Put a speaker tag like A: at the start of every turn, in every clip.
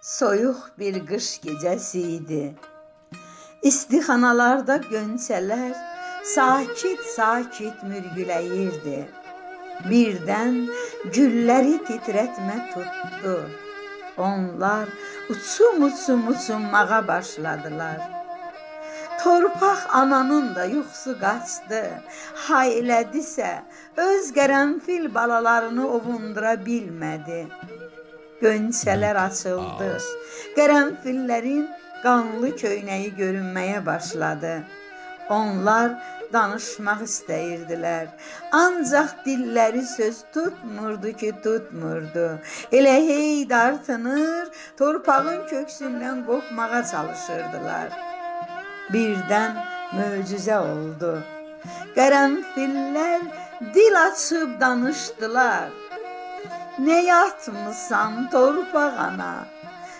A: Soyuq bir qış gecəsi idi. İstixanalarda gönçələr sakit-sakit mürgüləyirdi. Birdən gülləri titrətmə tutdu. Onlar uçum-uçum uçunmağa başladılar. Torpaq ananın da yuxusu qaçdı. Haylədisə, öz qərənfil balalarını ovundura bilmədi. Gönçələr açıldı. Qərənfillərin qanlı köynəyi görünməyə başladı. Onlar danışmaq istəyirdilər. Ancaq dilləri söz tutmurdu ki, tutmurdu. Elə hey dartınır, torpağın köksündən qopmağa çalışırdılar. Birdən möcüzə oldu. Qərənfillər dil açıb danışdılar. Nə yatmısan torpaq ana?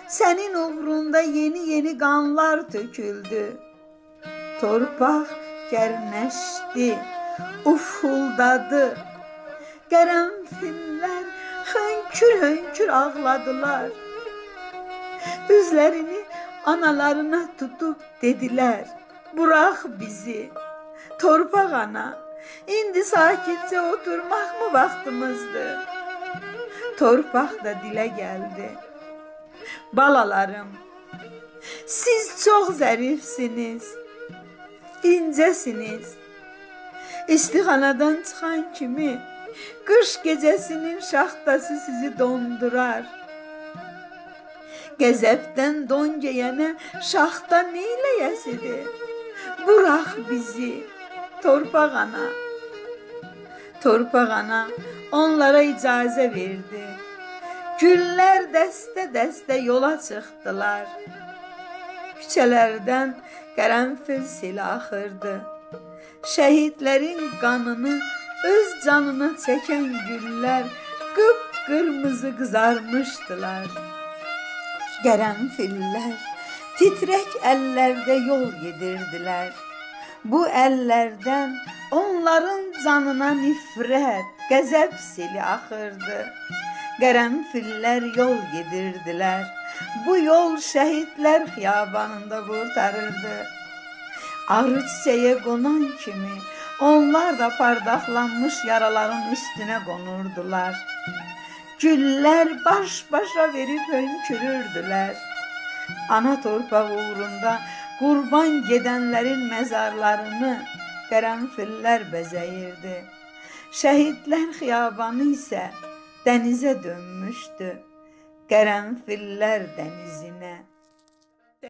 A: Sənin uğrunda yeni-yeni qanlar töküldü. Torpaq gərnəşdi, ufuldadı. Qərənfillər hönkür-hönkür ağladılar. Üzlərini analarına tutub dedilər: "Burax bizi. Torpaq ana, indi sakitcə oturmaq mı vaxtımızdır?" Torpaq da dilə gəldi. Balalarım, siz çox zərifsiniz, incəsiniz. İstixanadan çıxan kimi qış gecəsinin şaxtası sizi dondurar. Qəzəbdən don geyənə şaxta neyləyəsidir? Burax bizi, torpaq ana. Torpaq ana onlara icazə verdi. Güllər dəstə-dəstə yola çıxdılar. Küçələrdən qərənfil seli axırdı. Şəhidlərin qanını öz canına çəkən güllər qıpqırmızı qızarmışdılar. Qərənfillər titrək əllərdə yol gedirdilər. Bu əllərdən onların canına nifrət, qəzəb seli axırdı. Qərənfillər yol gedirdilər. Bu yol şəhidlər xiyabanında qurtarırdı. Arı çiçəyə qonan kimi onlar da pardaqlanmış yaraların üstünə qonurdular. Güllər baş-başa verib hönkürürdülər. Ana torpaq uğrunda qurban gedənlərin məzarlarını qərənfillər bəzəyirdi. Şəhidlər xiyabanı isə dənizə dönmüşdü. Qərənfillər dənizinə.